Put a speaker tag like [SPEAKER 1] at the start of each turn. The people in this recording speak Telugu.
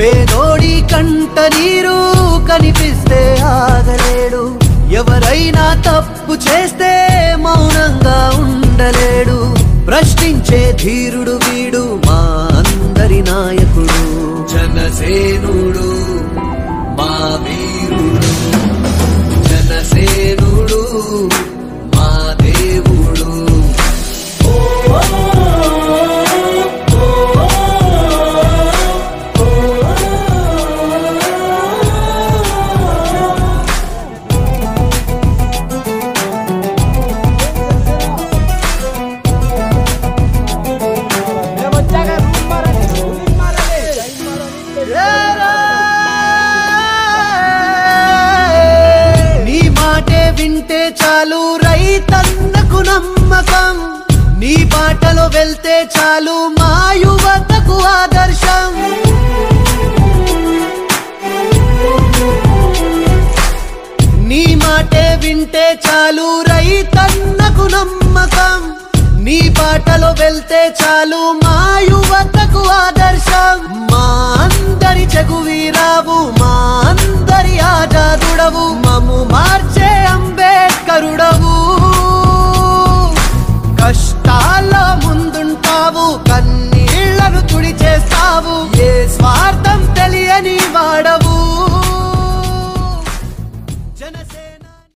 [SPEAKER 1] పేదోడి కంట నీరు కనిపిస్తే ఆగలేడు. ఎవరైనా తప్పు చేస్తే మౌనంగా ఉండలేడు. ప్రశ్నించే ధీరుడు వీడు మా అందరి నాయకుడు. జనసేనుడు మా వీరుడు. జనసేనుడు వింటే చాలు రైతన్నకు నమ్మకం. నీ బాటలో వెళ్తే చాలు మా యువతకు ఆదర్శం. నీ మాటే వింటే చాలు రైతన్నకు నమ్మకం. నీ బాటలో వెళ్తే చాలు మా యువతకు ఆదర్శం. మా మా